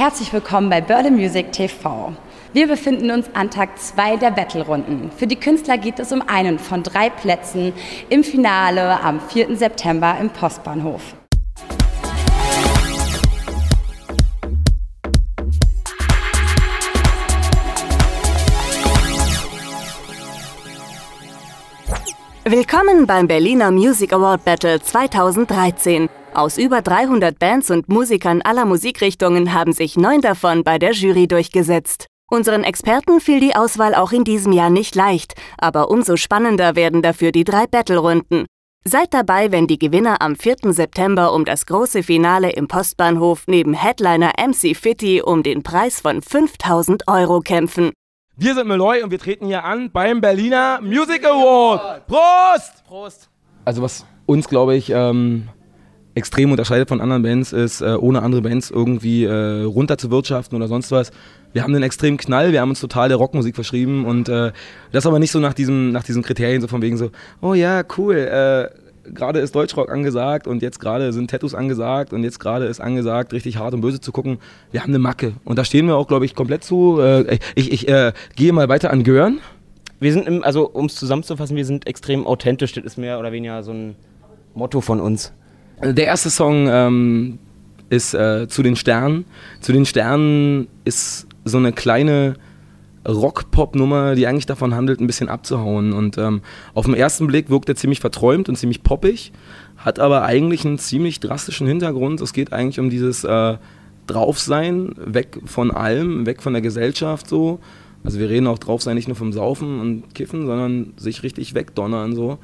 Herzlich willkommen bei Berlin Music TV. Wir befinden uns an Tag 2 der Battle-Runden. Für die Künstler geht es um einen von drei Plätzen im Finale am 4. September im Postbahnhof. Willkommen beim Berliner Music Award Battle 2013. Aus über 300 Bands und Musikern aller Musikrichtungen haben sich neun davon bei der Jury durchgesetzt. Unseren Experten fiel die Auswahl auch in diesem Jahr nicht leicht, aber umso spannender werden dafür die drei Battle-Runden. Seid dabei, wenn die Gewinner am 4. September um das große Finale im Postbahnhof neben Headliner MC Fitty um den Preis von 5000 Euro kämpfen. Wir sind Meloy und wir treten hier an beim Berliner Music Award. Prost! Prost! Also was uns, glaube ich, ähm, extrem unterscheidet von anderen Bands, ist, äh, ohne andere Bands irgendwie äh, runter zu wirtschaften oder sonst was. Wir haben einen extremen Knall, wir haben uns total der Rockmusik verschrieben und äh, das aber nicht so nach, diesem, nach diesen Kriterien, so von wegen so, oh ja, cool, äh, gerade ist Deutschrock angesagt und jetzt gerade sind Tattoos angesagt und jetzt gerade ist angesagt, richtig hart und böse zu gucken. Wir haben eine Macke und da stehen wir auch, glaube ich, komplett zu. Äh, ich ich äh, gehe mal weiter an Gören. Wir sind, im, also um es zusammenzufassen, wir sind extrem authentisch, das ist mehr oder weniger so ein Motto von uns. Der erste Song ähm, ist äh, Zu den Sternen. Zu den Sternen ist so eine kleine Rock-Pop-Nummer, die eigentlich davon handelt, ein bisschen abzuhauen. Und ähm, auf den ersten Blick wirkt er ziemlich verträumt und ziemlich poppig, hat aber eigentlich einen ziemlich drastischen Hintergrund. Es geht eigentlich um dieses äh, Draufsein, weg von allem, weg von der Gesellschaft so. Also wir reden auch Draufsein nicht nur vom Saufen und Kiffen, sondern sich richtig wegdonnern so.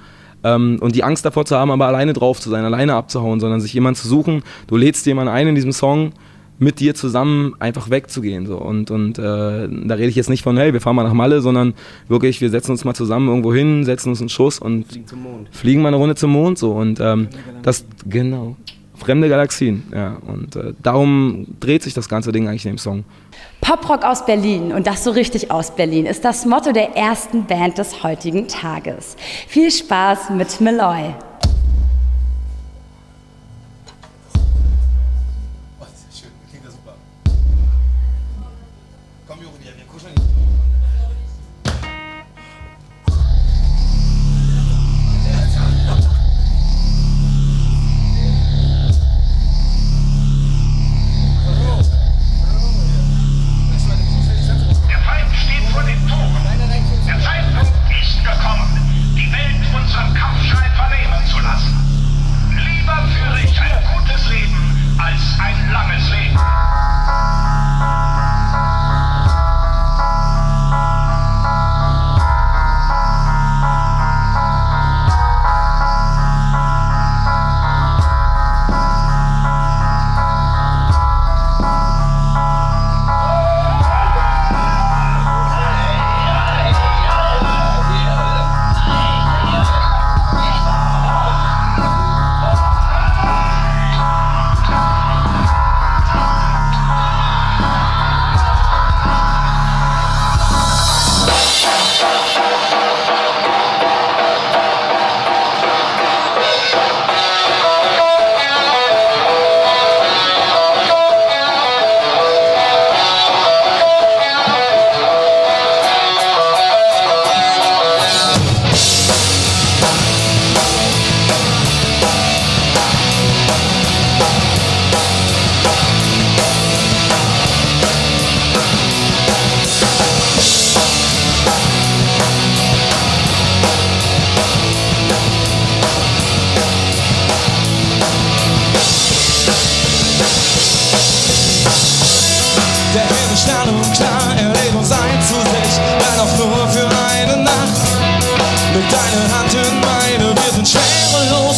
Ähm, und die Angst davor zu haben, aber alleine drauf zu sein, alleine abzuhauen, sondern sich jemanden zu suchen. Du lädst jemanden ein in diesem Song, mit dir zusammen einfach wegzugehen. So. Und, und äh, da rede ich jetzt nicht von, hey, wir fahren mal nach Malle, sondern wirklich, wir setzen uns mal zusammen irgendwo hin, setzen uns einen Schuss und fliegen, fliegen mal eine Runde zum Mond. So. Und ähm, das, genau. Fremde Galaxien, ja. Und äh, darum dreht sich das ganze Ding eigentlich in dem Song. Poprock aus Berlin und das so richtig aus Berlin ist das Motto der ersten Band des heutigen Tages. Viel Spaß mit Meloy.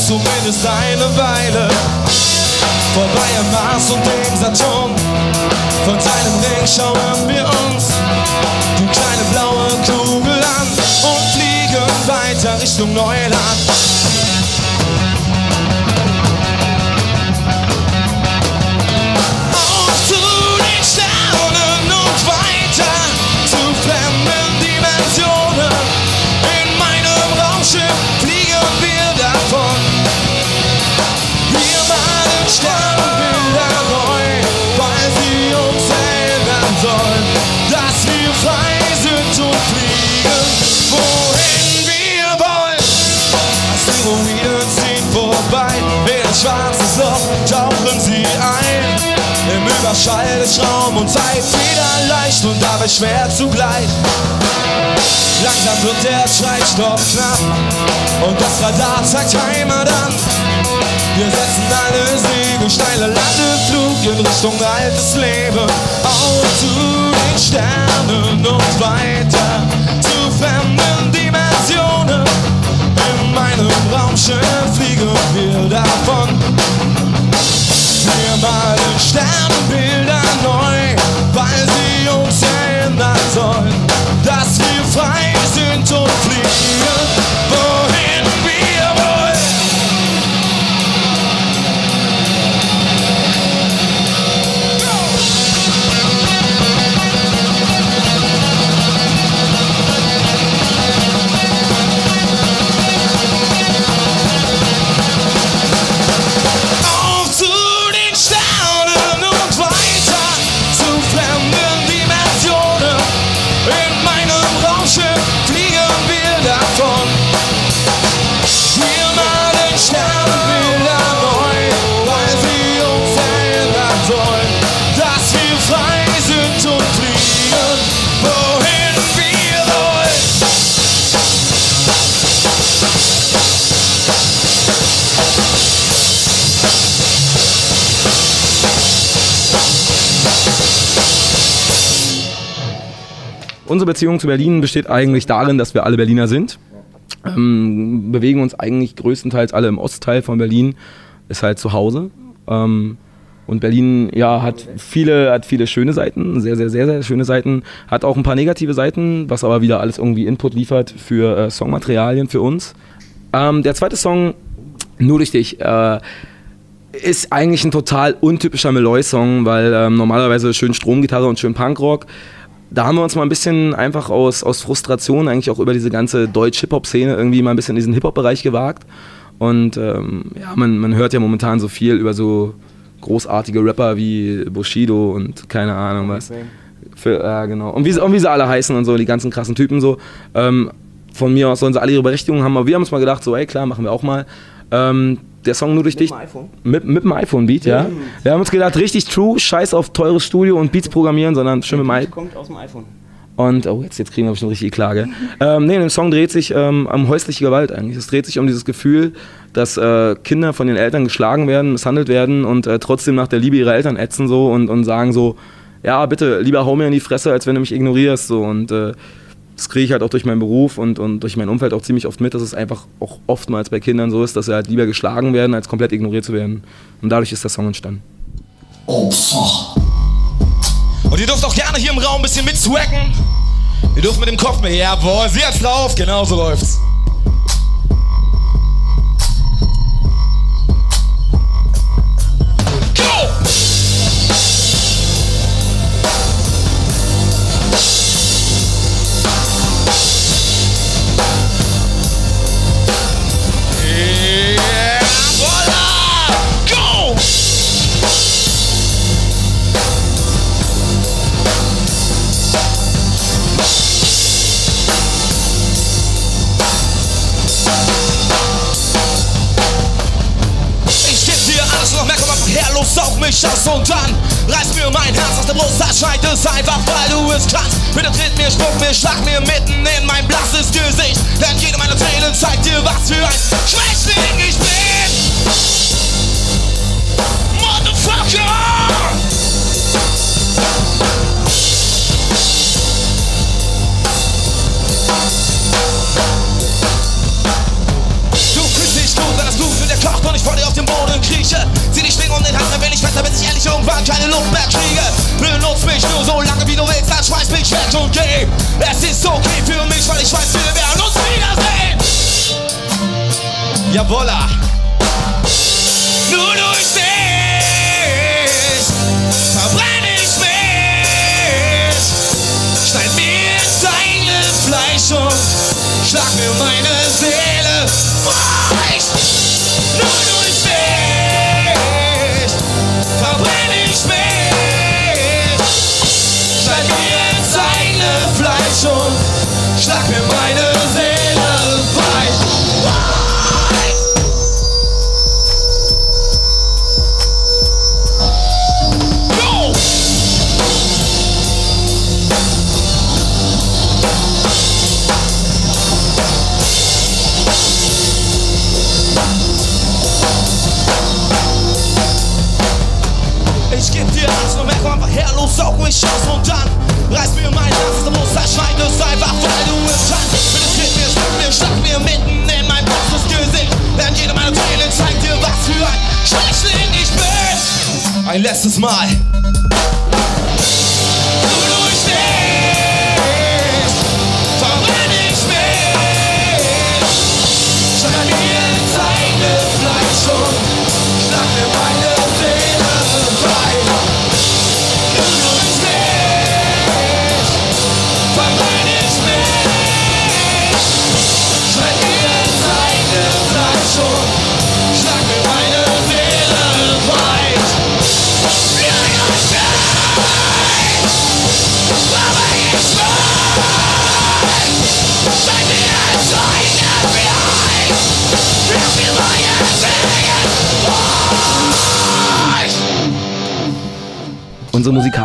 Zumindest eine Weile. Vorbei am Mars und dem Saturn. Von seinem Ring schauen wir uns die kleine blaue Kugel an und fliegen weiter Richtung Neuland. sein sollen. Des Raum und Zeit wieder leicht und dabei schwer zugleich. Langsam wird der Treibstoff knapp und das Radar zeigt Heimat an. Wir setzen alle Segel, steile Landeflug in Richtung altes Leben. Auf zu den Sternen und weiter zu fremden Dimensionen. In meinem Raumschiff fliegen wir davon. Malen Sternbilder neu, weil sie uns erinnern sollen, Unsere Beziehung zu Berlin besteht eigentlich darin, dass wir alle Berliner sind. Ähm, bewegen uns eigentlich größtenteils alle im Ostteil von Berlin, ist halt zu Hause. Ähm, und Berlin ja, hat, viele, hat viele schöne Seiten, sehr, sehr, sehr, sehr schöne Seiten, hat auch ein paar negative Seiten, was aber wieder alles irgendwie Input liefert für äh, Songmaterialien für uns. Ähm, der zweite Song, Nur durch dich, äh, ist eigentlich ein total untypischer Meloy-Song, weil ähm, normalerweise schön Stromgitarre und schön Punkrock. Da haben wir uns mal ein bisschen einfach aus, aus Frustration eigentlich auch über diese ganze Deutsch-Hip-Hop-Szene irgendwie mal ein bisschen in diesen Hip-Hop-Bereich gewagt. Und ähm, ja, man, man hört ja momentan so viel über so großartige Rapper wie Bushido und keine Ahnung was. Für, ja, genau. Und wie, sie- und wie sie alle heißen und so, die ganzen krassen Typen so. Ähm, von mir aus sollen sie alle ihre Berechtigung haben, aber wir haben uns mal gedacht, so, ey, klar, machen wir auch mal. Ähm, der Song nur durch dich. iPhone? Mit, mit dem iPhone-Beat, ja. Wir haben uns gedacht, richtig true, scheiß auf teures Studio und Beats programmieren, sondern schön mit dem iPhone. Kommt aus dem iPhone. Und, oh, jetzt, jetzt kriegen wir bestimmt richtig die Klage. ähm, nee, im Song dreht sich ähm, um häusliche Gewalt eigentlich. Es dreht sich um dieses Gefühl, dass äh, Kinder von den Eltern geschlagen werden, misshandelt werden und äh, trotzdem nach der Liebe ihrer Eltern ätzen so und, und sagen so, ja, bitte, lieber hau mir in die Fresse, als wenn du mich ignorierst. So. Und äh, das kriege ich halt auch durch meinen Beruf und, und durch mein Umfeld auch ziemlich oft mit, dass es einfach auch oftmals bei Kindern so ist, dass sie halt lieber geschlagen werden, als komplett ignoriert zu werden. Und dadurch ist der Song entstanden. Und ihr dürft auch gerne hier im Raum ein bisschen mitswacken. Ihr dürft mit dem Kopf mehr. Jawohl, sie hat's drauf. Genau so läuft's. Mich aus und dann reiß mir mein Herz aus der Brust, das schreit es einfach, weil du es kannst. Bitte tritt mir, spuck mir, schlag mir mitten in mein blasses Gesicht, denn jede meiner Tränen zeigt dir, was für ein Schwächling ich bin. Motherfucker! Du fühlst dich gut, wenn das Blut in der kocht und ich vor dir auf dem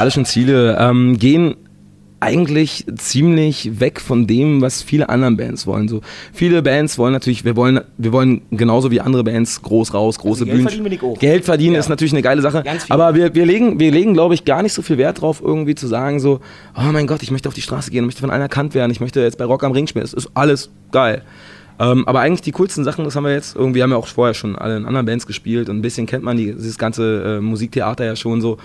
musikalischen Ziele ähm, gehen eigentlich ziemlich weg von dem, was viele anderen Bands wollen. So viele Bands wollen natürlich, wir wollen, wir wollen genauso wie andere Bands groß raus, große Geld Bühnen. verdienen. Geld verdienen Ja. ist natürlich eine geile Sache. Aber wir, wir legen, wir legen, glaube ich, gar nicht so viel Wert drauf, irgendwie zu sagen so, oh mein Gott, ich möchte auf die Straße gehen, ich möchte von einer erkannt werden, ich möchte jetzt bei Rock am Ring spielen. Das ist alles geil. Ähm, aber eigentlich die coolsten Sachen, das haben wir jetzt irgendwie, haben wir auch vorher schon alle in anderen Bands gespielt und ein bisschen kennt man die, dieses ganze äh, Musiktheater ja schon so.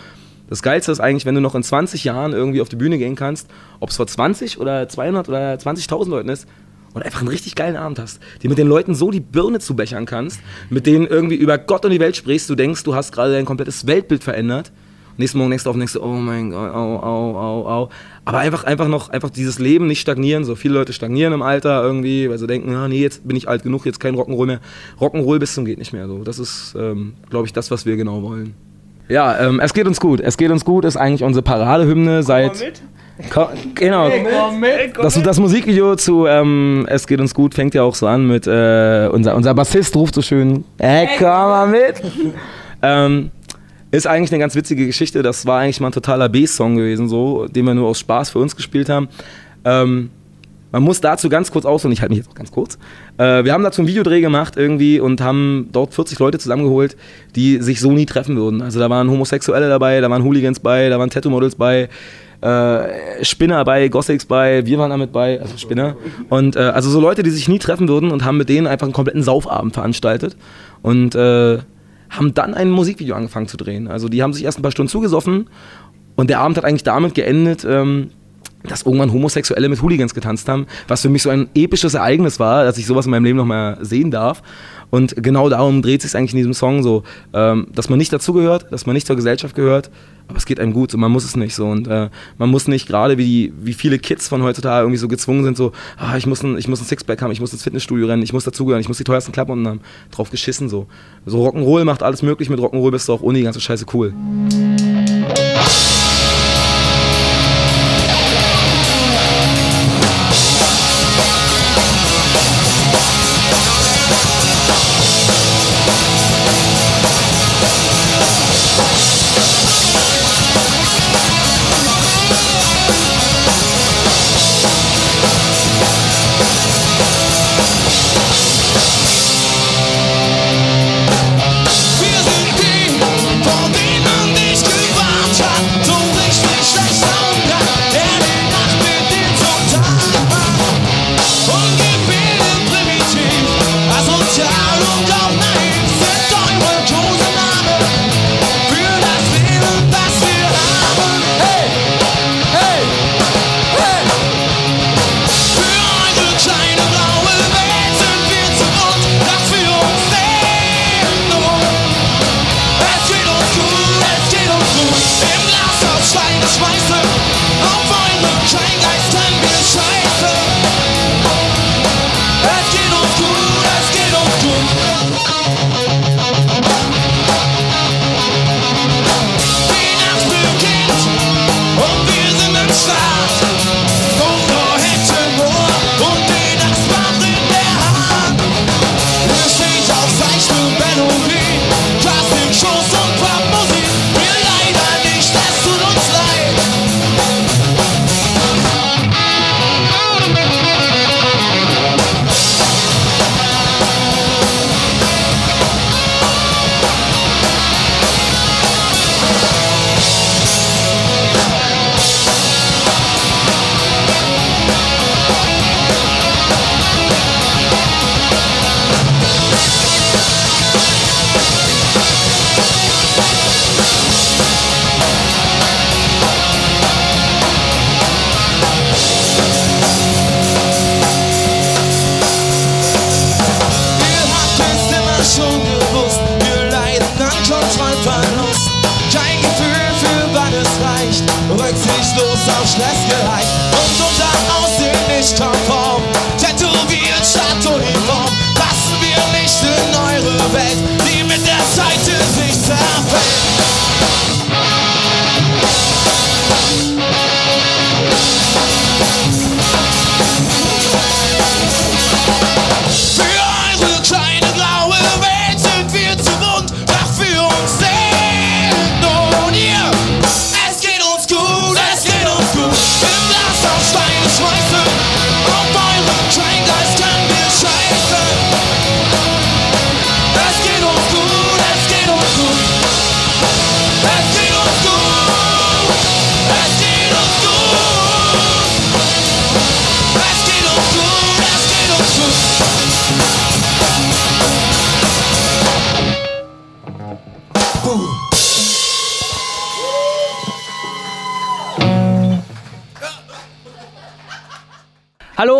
Das Geilste ist eigentlich, wenn du noch in 20 Jahren irgendwie auf die Bühne gehen kannst, ob es vor 20 oder 200 oder 20.000 Leuten ist und einfach einen richtig geilen Abend hast, die mit den Leuten so die Birne zubechern kannst, mit denen irgendwie über Gott und die Welt sprichst, du denkst, du hast gerade dein komplettes Weltbild verändert. Nächsten Morgen denkst du auf und oh mein Gott, au, au, au, au. Aber einfach, einfach noch, einfach dieses Leben nicht stagnieren. So viele Leute stagnieren im Alter irgendwie, weil sie denken, ah, nee, jetzt bin ich alt genug, jetzt kein Rock'n'Roll mehr. Rock'n'Roll bis zum geht nicht mehr. So, das ist, ähm, glaube ich, das, was wir genau wollen. Ja, ähm, es geht uns gut. Es geht uns gut ist eigentlich unsere Paradehymne seit. Ko genau. Das, das Musikvideo zu ähm, Es geht uns gut fängt ja auch so an mit äh, unser, unser Bassist ruft so schön, hey, komm mal mit. ähm, ist eigentlich eine ganz witzige Geschichte. Das war eigentlich mal ein totaler B-Song gewesen, so, den wir nur aus Spaß für uns gespielt haben. Ähm, man muss dazu ganz kurz aus und ich halte mich jetzt auch ganz kurz. Äh, wir haben dazu einen Videodreh gemacht irgendwie und haben dort 40 Leute zusammengeholt, die sich so nie treffen würden. Also da waren Homosexuelle dabei, da waren Hooligans bei, da waren Tattoo-Models bei, äh, Spinner bei, Gothics bei, wir waren damit bei, also Spinner. Und äh, also so Leute, die sich nie treffen würden und haben mit denen einfach einen kompletten Saufabend veranstaltet. Und äh, haben dann ein Musikvideo angefangen zu drehen. Also die haben sich erst ein paar Stunden zugesoffen und der Abend hat eigentlich damit geendet, ähm, dass irgendwann Homosexuelle mit Hooligans getanzt haben, was für mich so ein episches Ereignis war, dass ich sowas in meinem Leben nochmal sehen darf. Und genau darum dreht sich eigentlich in diesem Song so, ähm, dass man nicht dazugehört, dass man nicht zur Gesellschaft gehört, aber es geht einem gut, so man muss es nicht so und äh, man muss nicht gerade wie wie viele Kids von heutzutage irgendwie so gezwungen sind, so ah, ich muss ein, ich muss ein Sixpack haben, ich muss ins Fitnessstudio rennen, ich muss dazugehören, ich muss die teuersten Klappen haben, drauf geschissen so. So Rock'n'Roll macht alles möglich, mit Rock'n'Roll bist du auch ohne die ganze Scheiße cool.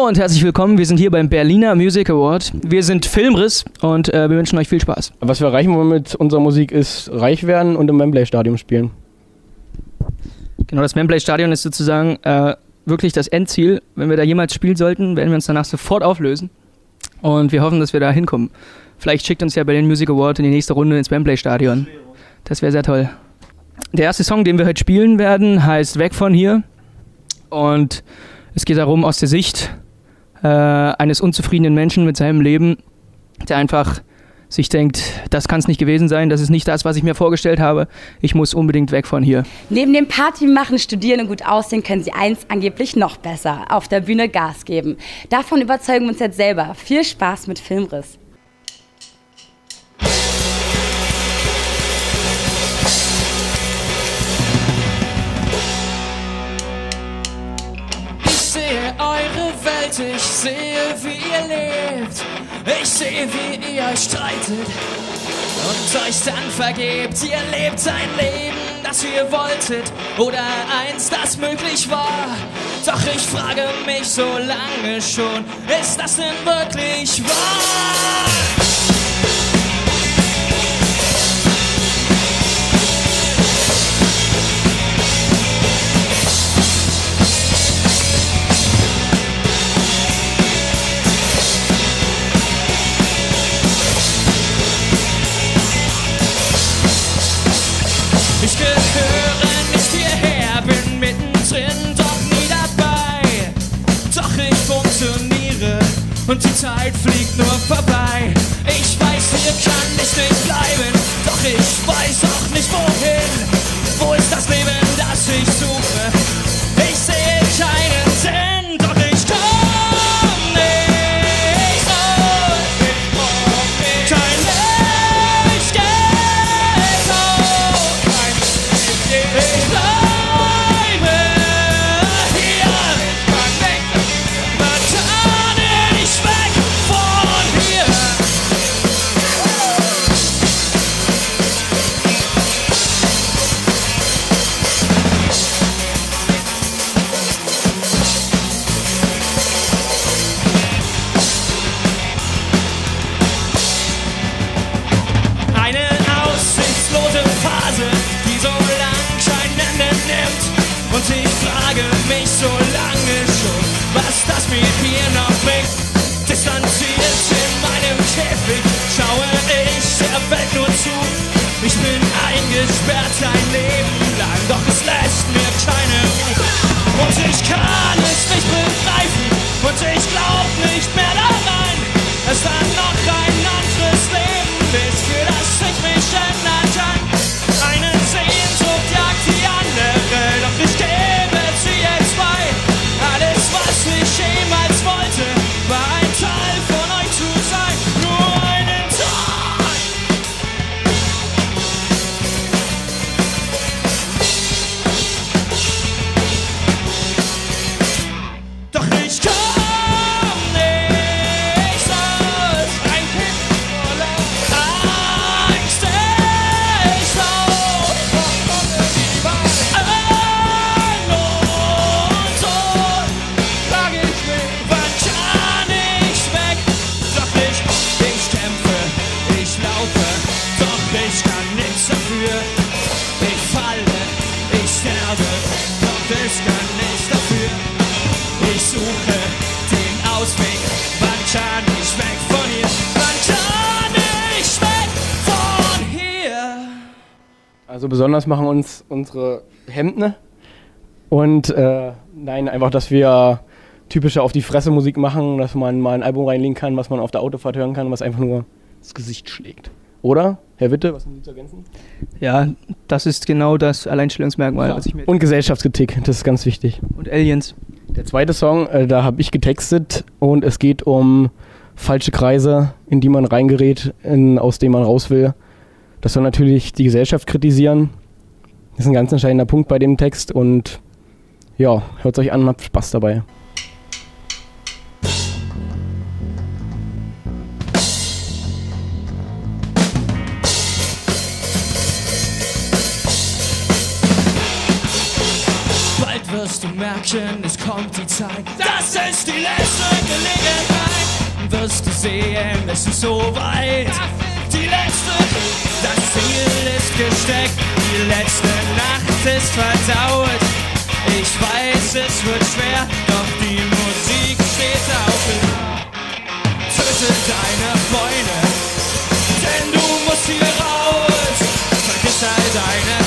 Und herzlich willkommen. Wir sind hier beim Berliner Music Award. Wir sind Filmriss und äh, wir wünschen euch viel Spaß. Was wir erreichen wollen mit unserer Musik ist reich werden und im Wembley Stadion spielen. Genau, das Wembley Stadion ist sozusagen äh, wirklich das Endziel. Wenn wir da jemals spielen sollten, werden wir uns danach sofort auflösen. Und wir hoffen, dass wir da hinkommen. Vielleicht schickt uns ja Berlin Music Award in die nächste Runde ins Wembley Stadion. Das wäre sehr toll. Der erste Song, den wir heute spielen werden, heißt Weg von hier. Und es geht darum, aus der Sicht äh, eines unzufriedenen Menschen mit seinem Leben, der einfach sich denkt, das kann es nicht gewesen sein, das ist nicht das, was ich mir vorgestellt habe. Ich muss unbedingt weg von hier. Neben dem Party machen, studieren und gut aussehen können sie eins angeblich noch besser, auf der Bühne Gas geben. Davon überzeugen wir uns jetzt selber. Viel Spaß mit Filmriss. Ich sehe, wie ihr lebt. Ich sehe, wie ihr euch streitet und euch dann vergebt. Ihr lebt ein Leben, das ihr wolltet oder eins, das möglich war. Doch ich frage mich so lange schon, ist das denn wirklich wahr? Und die Zeit fliegt nur vorbei. Ich weiß, hier kann ich nicht bleiben, doch ich weiß auch nicht wohin. Machen uns unsere Hemden und äh, nein, einfach, dass wir typische auf die Fresse Musik machen, dass man mal ein Album reinlegen kann, was man auf der Autofahrt hören kann, was einfach nur das Gesicht schlägt. Oder? Herr Witte, was haben Sie zu ergänzen? Ja, das ist genau das Alleinstellungsmerkmal, was ich mir. Und Gesellschaftskritik, das ist ganz wichtig. Und Aliens. Der zweite Song, äh, da habe ich getextet und es geht um falsche Kreise, in die man reingerät, in, aus denen man raus will. Das soll natürlich die Gesellschaft kritisieren. Das ist ein ganz entscheidender Punkt bei dem Text und ja, hört euch an, habt Spaß dabei. Bald wirst du merken, es kommt die Zeit. Das ist die letzte Gelegenheit. Wirst du sehen, es ist so weit. Die letzte, das Ziel ist gesteckt. Die letzte Nacht ist verdaut. Ich weiß, es wird schwer, doch die Musik steht auf. Töte deine Freunde, denn du musst hier raus. Vergiss all deine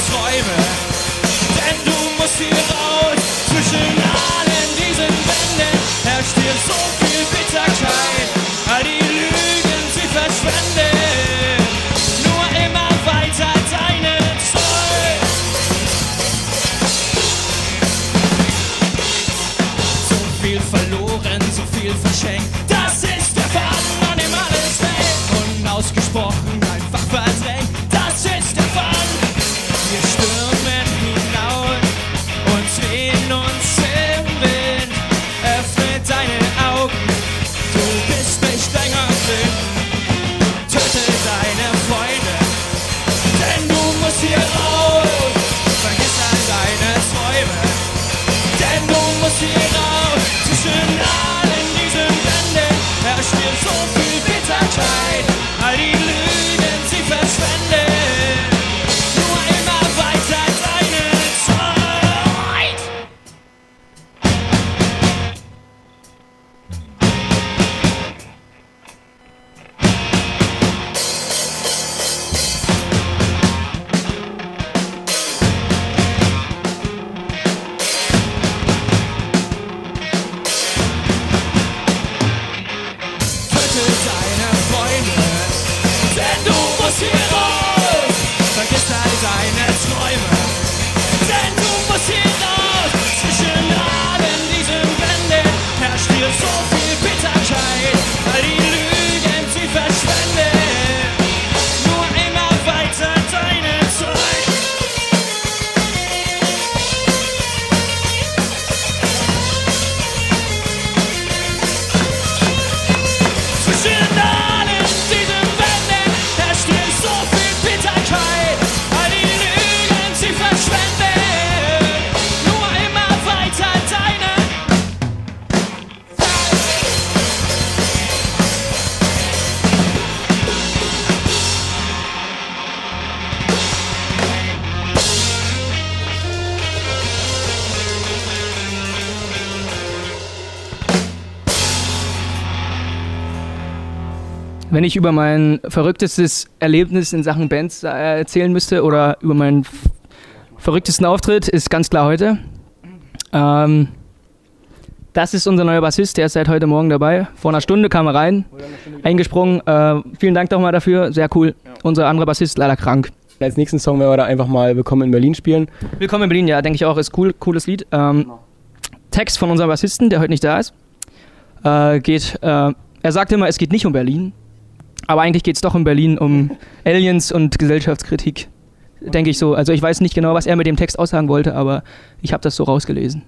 Wenn ich über mein verrücktestes Erlebnis in Sachen Bands äh, erzählen müsste oder über meinen verrücktesten Auftritt, ist ganz klar heute. Ähm, das ist unser neuer Bassist, der ist seit heute Morgen dabei. Vor einer Stunde kam er rein, eingesprungen. Äh, vielen Dank doch mal dafür, sehr cool. Unser anderer Bassist leider krank. Als nächsten Song werden wir da einfach mal Willkommen in Berlin spielen. Willkommen in Berlin, ja, denke ich auch, ist cool, cooles Lied. Ähm, Text von unserem Bassisten, der heute nicht da ist, äh, geht, äh, er sagt immer, es geht nicht um Berlin, aber eigentlich geht es doch um Berlin, um Aliens und Gesellschaftskritik, denke ich so. Also ich weiß nicht genau, was er mit dem Text aussagen wollte, aber ich habe das so rausgelesen.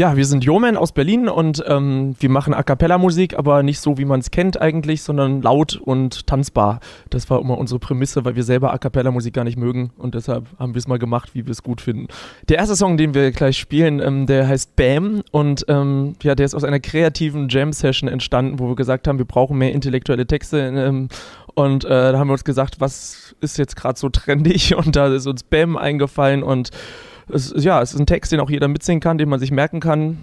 Ja, wir sind Yeoman aus Berlin und ähm, wir machen A Cappella-Musik, aber nicht so, wie man es kennt eigentlich, sondern laut und tanzbar. Das war immer unsere Prämisse, weil wir selber A Cappella-Musik gar nicht mögen und deshalb haben wir es mal gemacht, wie wir es gut finden. Der erste Song, den wir gleich spielen, ähm, der heißt Bam und ähm, ja, der ist aus einer kreativen Jam-Session entstanden, wo wir gesagt haben, wir brauchen mehr intellektuelle Texte ähm, und äh, da haben wir uns gesagt, was ist jetzt gerade so trendig und da ist uns Bam eingefallen und es, ja, es ist ein Text, den auch jeder mitsingen kann, den man sich merken kann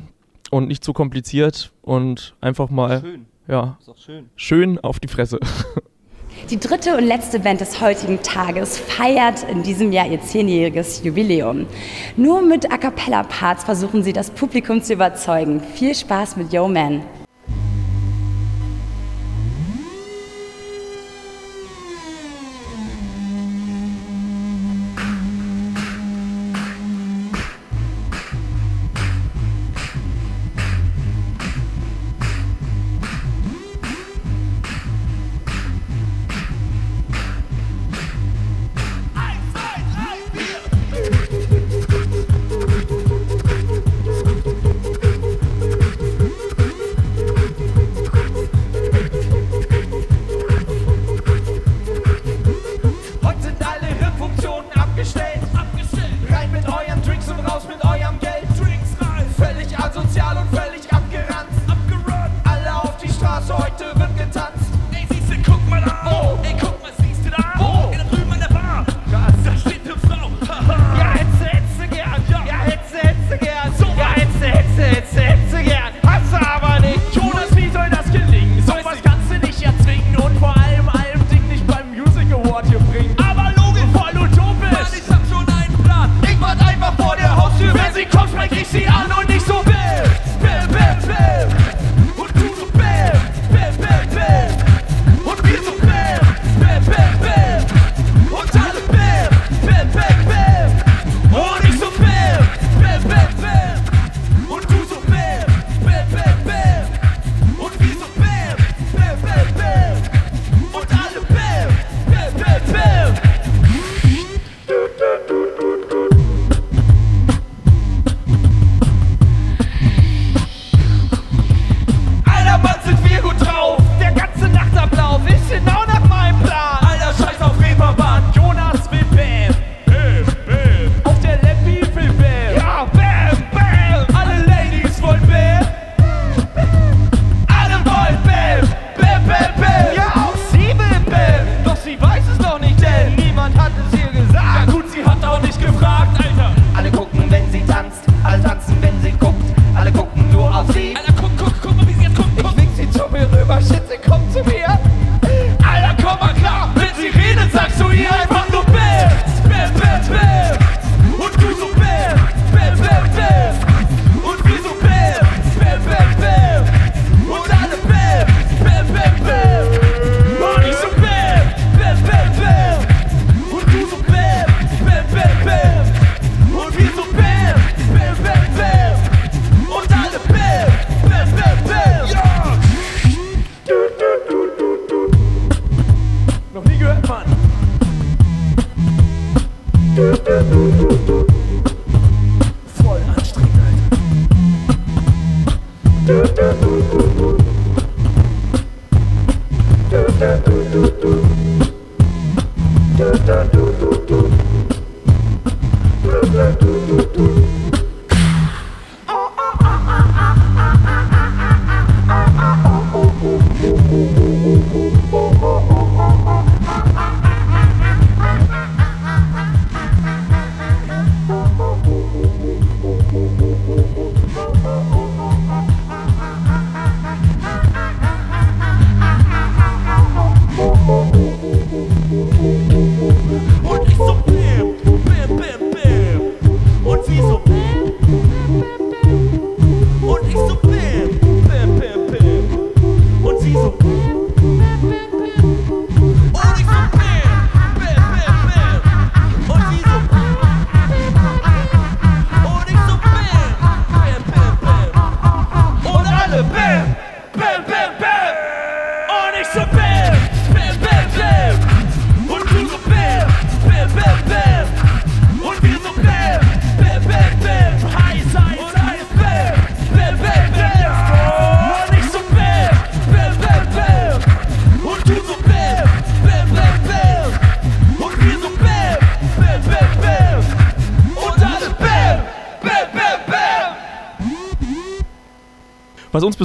und nicht zu kompliziert und einfach mal schön. Ja, schön. schön auf die Fresse. Die dritte und letzte Band des heutigen Tages feiert in diesem Jahr ihr zehnjähriges Jubiläum. Nur mit A Cappella-Parts versuchen sie, das Publikum zu überzeugen. Viel Spaß mit Yo Man!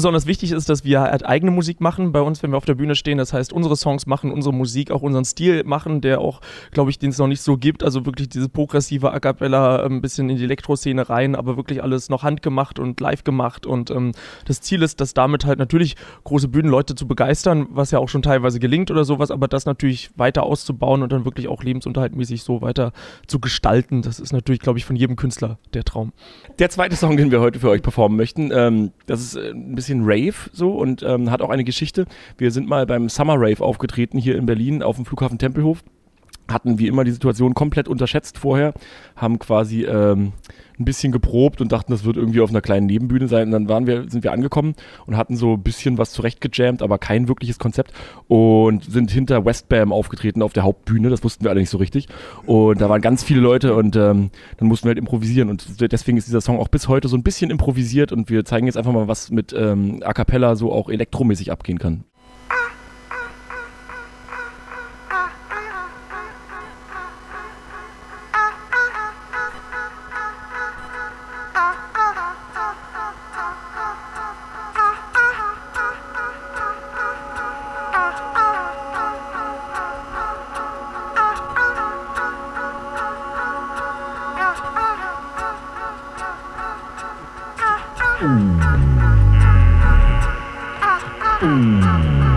Besonders wichtig ist, dass wir halt eigene Musik machen bei uns, wenn wir auf der Bühne stehen. Das heißt, unsere Songs machen, unsere Musik, auch unseren Stil machen, der auch, glaube ich, den es noch nicht so gibt. Also wirklich diese progressive A Cappella, ein bisschen in die Elektroszene rein, aber wirklich alles noch handgemacht und live gemacht. Und ähm, das Ziel ist, dass damit halt natürlich große Bühnenleute zu begeistern, was ja auch schon teilweise gelingt oder sowas, aber das natürlich weiter auszubauen und dann wirklich auch lebensunterhaltmäßig so weiter zu gestalten. Das ist natürlich, glaube ich, von jedem Künstler der Traum. Der zweite Song, den wir heute für euch performen möchten, ähm, das ist äh, ein bisschen Rave so und ähm, hat auch eine Geschichte. Wir sind mal beim Summer Rave aufgetreten hier in Berlin auf dem Flughafen Tempelhof hatten wie immer die Situation komplett unterschätzt vorher, haben quasi ähm, ein bisschen geprobt und dachten, das wird irgendwie auf einer kleinen Nebenbühne sein. Und dann waren wir, sind wir angekommen und hatten so ein bisschen was zurechtgejammt, aber kein wirkliches Konzept und sind hinter Westbam aufgetreten auf der Hauptbühne. Das wussten wir alle nicht so richtig. Und da waren ganz viele Leute und ähm, dann mussten wir halt improvisieren. Und deswegen ist dieser Song auch bis heute so ein bisschen improvisiert und wir zeigen jetzt einfach mal, was mit ähm, A Cappella so auch elektromäßig abgehen kann. Mm. mm.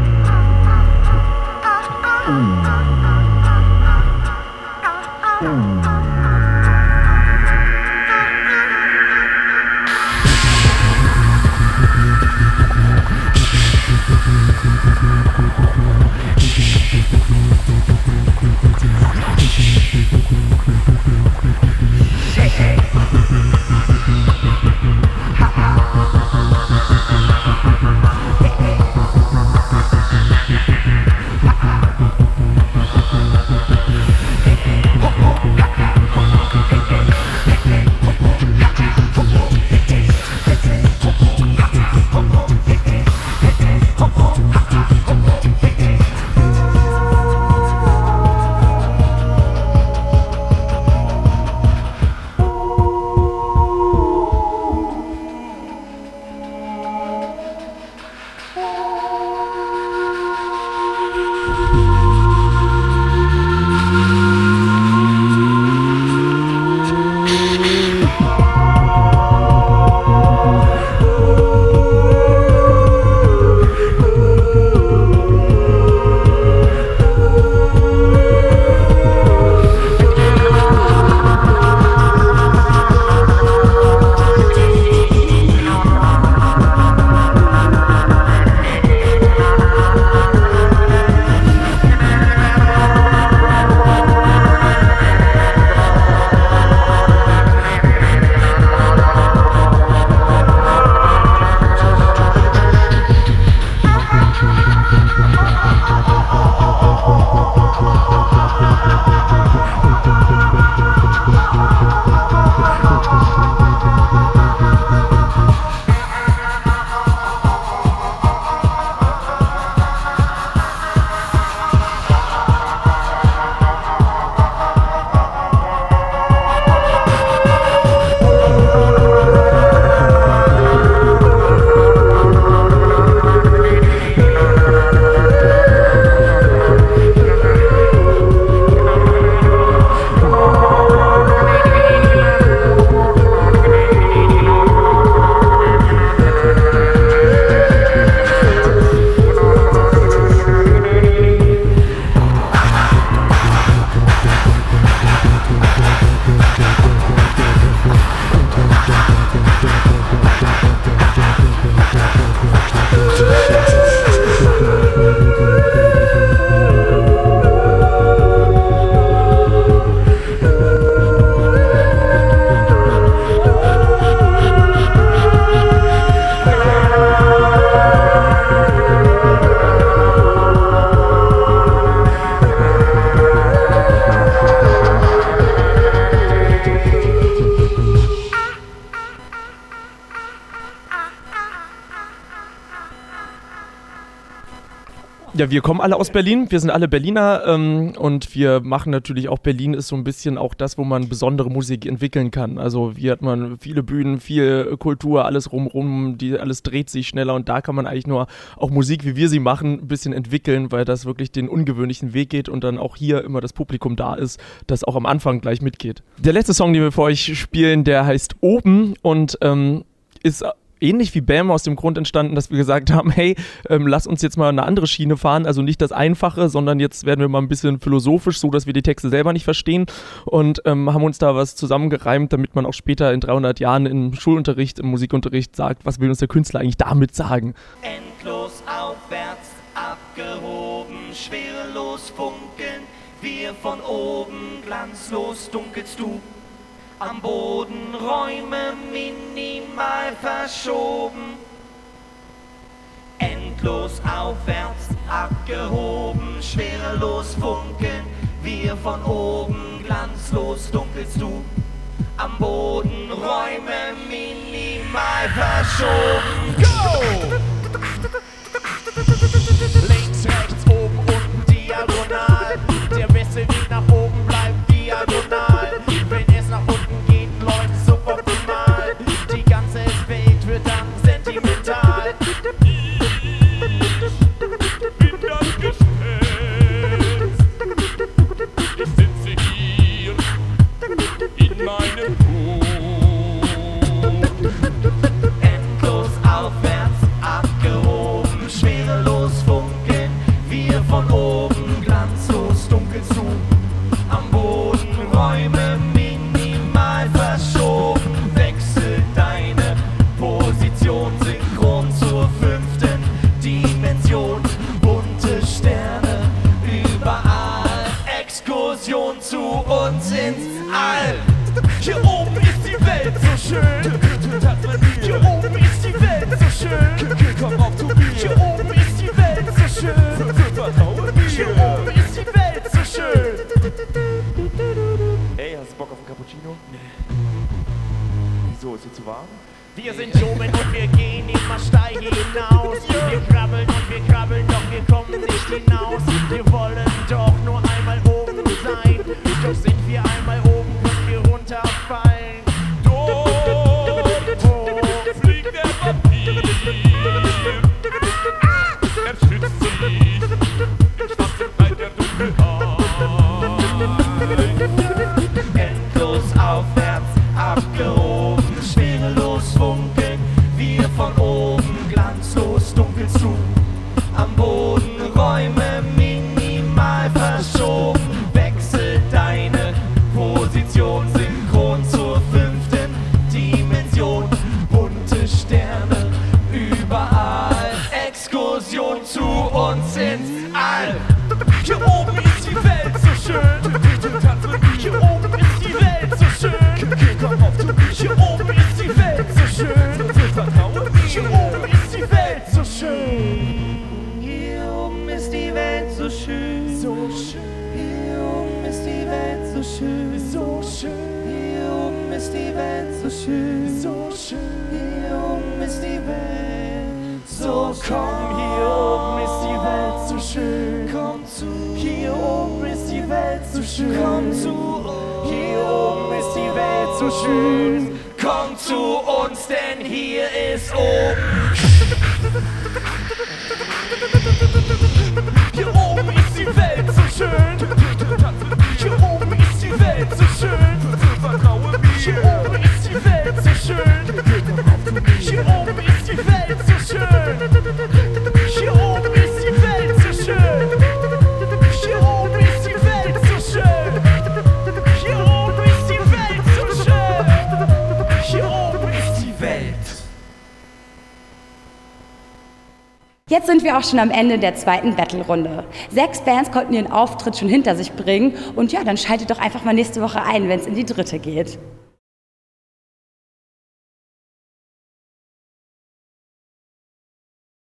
Ja, wir kommen alle aus Berlin. Wir sind alle Berliner ähm, und wir machen natürlich auch Berlin ist so ein bisschen auch das, wo man besondere Musik entwickeln kann. Also hier hat man viele Bühnen, viel Kultur, alles rumrum, die alles dreht sich schneller und da kann man eigentlich nur auch Musik, wie wir sie machen, ein bisschen entwickeln, weil das wirklich den ungewöhnlichen Weg geht und dann auch hier immer das Publikum da ist, das auch am Anfang gleich mitgeht. Der letzte Song, den wir für euch spielen, der heißt Oben und ähm, ist ähnlich wie Bam aus dem Grund entstanden, dass wir gesagt haben, hey, ähm, lass uns jetzt mal eine andere Schiene fahren, also nicht das Einfache, sondern jetzt werden wir mal ein bisschen philosophisch, so dass wir die Texte selber nicht verstehen und ähm, haben uns da was zusammengereimt, damit man auch später in 300 Jahren im Schulunterricht, im Musikunterricht sagt, was will uns der Künstler eigentlich damit sagen. Endlos aufwärts, abgehoben, schwerelos funkeln, wir von oben, glanzlos dunkelst du am Boden Räume minimal verschoben. Endlos aufwärts, abgehoben, schwerelos funkeln, wir von oben, glanzlos dunkelst du. Am Boden Räume minimal verschoben. Go! Exkursion zu uns ins All. Hier oben ist die Welt so schön. Hier oben ist die Welt so schön. Komm auf zu mir. Hier oben ist die Welt so schön. Vertraue mir. Hier oben ist die Welt so schön. Ey, hast du Bock auf einen Cappuccino? Nee. Wieso? Ist hier zu warm? Wir sind oben und wir gehen immer steil hinaus. Wir krabbeln und wir krabbeln, doch wir kommen nicht hinaus. Wir wollen doch nur einmal oben sein. Doch sind wir einmal oben, können wir runterfallen. Auf zu. Hier oben ist die Welt so schön. Vertraue mir. Hier oben ist die Welt so schön. Hier oben ist die Welt so schön. So schön. Hier oben ist die Welt so schön. So schön. Hier oben ist die Welt so schön. So schön. Hier oben ist die Welt so komm. Hier oben ist die Welt so schön. Komm zu. Hier oben ist die Welt so schön. Komm zu uns. So schön. Komm zu uns, denn hier ist oben. Jetzt sind wir auch schon am Ende der zweiten Battle-Runde. Sechs Bands konnten ihren Auftritt schon hinter sich bringen und ja, dann schaltet doch einfach mal nächste Woche ein, wenn es in die dritte geht.